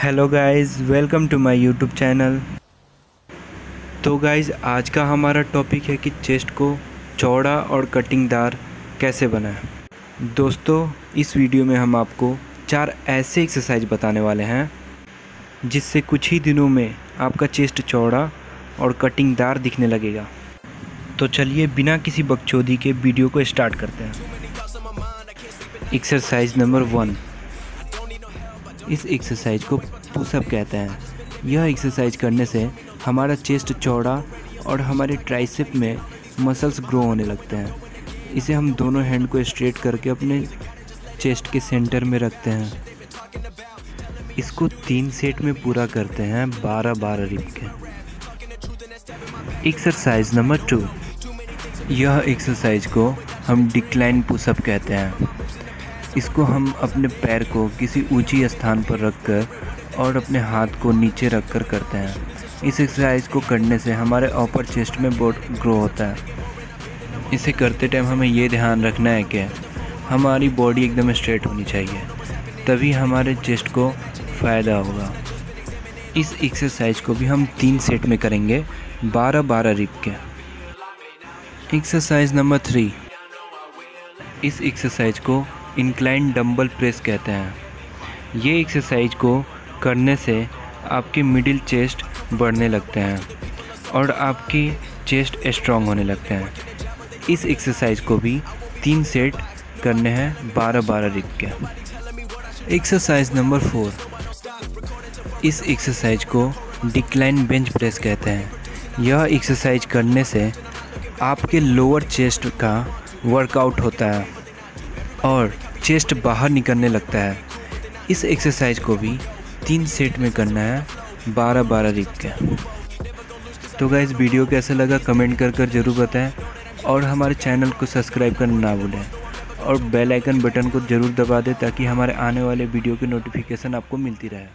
Hello guys welcome to my YouTube channel तो guys आज का हमारा टॉपिक है कि चेस्ट को चौड़ा और कटिंगदार कैसे बनाएँ। दोस्तों, इस वीडियो में हम आपको चार ऐसे एक्सरसाइज बताने वाले हैं, जिससे कुछ ही दिनों में आपका चेस्ट चौड़ा और कटिंगदार दिखने लगेगा। तो चलिए बिना किसी बकचोदी के वीडियो को स्टार्ट करते हैं। एक्सरसाइज नंबर वन इस एक्सरसाइज को पुशअप कहते हैं। यह एक्सरसाइज करने से हमारा चेस्ट चौड़ा और हमारे ट्राइसेप में मसल्स ग्रो होने लगते हैं। इसे हम दोनों हैंड को स्ट्रेट करके अपने चेस्ट के सेंटर में रखते हैं। इसको तीन सेट में पूरा करते हैं बारह बारह रिप के। एक्सरसाइज नंबर टू यह एक्सरसाइज को हम डिक्लाइन पुशअप कहते हैं। इसको हम अपने पैर को किसी ऊँची स्थान पर रखकर और अपने हाथ को नीचे रखकर करते हैं। इस एक्सरसाइज को करने से हमारे अपर चेस्ट में बोट ग्रो होता है। इसे करते टाइम हमें ये ध्यान रखना है कि हमारी बॉडी एकदम स्ट्रेट होनी चाहिए, तभी हमारे चेस्ट को फ़ायदा होगा। इस एक्सरसाइज को भी हम तीन सेट में करेंगे बारह बारह रिप के। एक्सरसाइज नंबर थ्री इस एक्सरसाइज को इंक्लाइन डंबल प्रेस कहते हैं। ये एक्सरसाइज को करने से आपके मिडिल चेस्ट बढ़ने लगते हैं और आपकी चेस्ट स्ट्रॉन्ग होने लगते हैं। इस एक्सरसाइज को भी तीन सेट करने हैं बारह बारह रिक के। एक्सरसाइज नंबर फोर इस एक्सरसाइज को डिक्लाइन बेंच प्रेस कहते हैं। यह एक्सरसाइज करने से आपके लोअर चेस्ट का वर्कआउट होता है। और चेस्ट बाहर निकलने लगता है। इस एक्सरसाइज को भी तीन सेट में करना है बारह बारह रिप के। तो गाइज़ वीडियो कैसा लगा कमेंट कर कर ज़रूर बताएँ और हमारे चैनल को सब्सक्राइब करना ना भूलें और बेल आइकन बटन को ज़रूर दबा दें ताकि हमारे आने वाले वीडियो की नोटिफिकेशन आपको मिलती रहे।